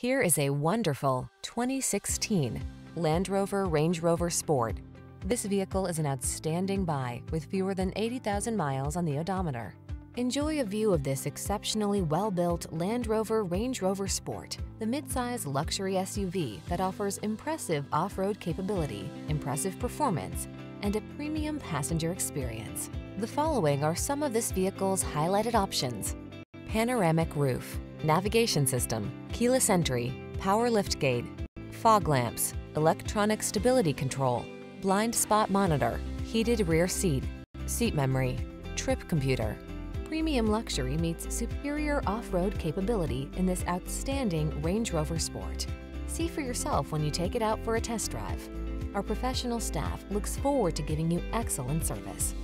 Here is a wonderful 2016 Land Rover Range Rover Sport. This vehicle is an outstanding buy with fewer than 80,000 miles on the odometer. Enjoy a view of this exceptionally well-built Land Rover Range Rover Sport, the midsize luxury SUV that offers impressive off-road capability, impressive performance, and a premium passenger experience. The following are some of this vehicle's highlighted options. Panoramic roof, navigation system, keyless entry, power liftgate, fog lamps, electronic stability control, blind spot monitor, heated rear seat, seat memory, trip computer. Premium luxury meets superior off-road capability in this outstanding Range Rover Sport. See for yourself when you take it out for a test drive. Our professional staff looks forward to giving you excellent service.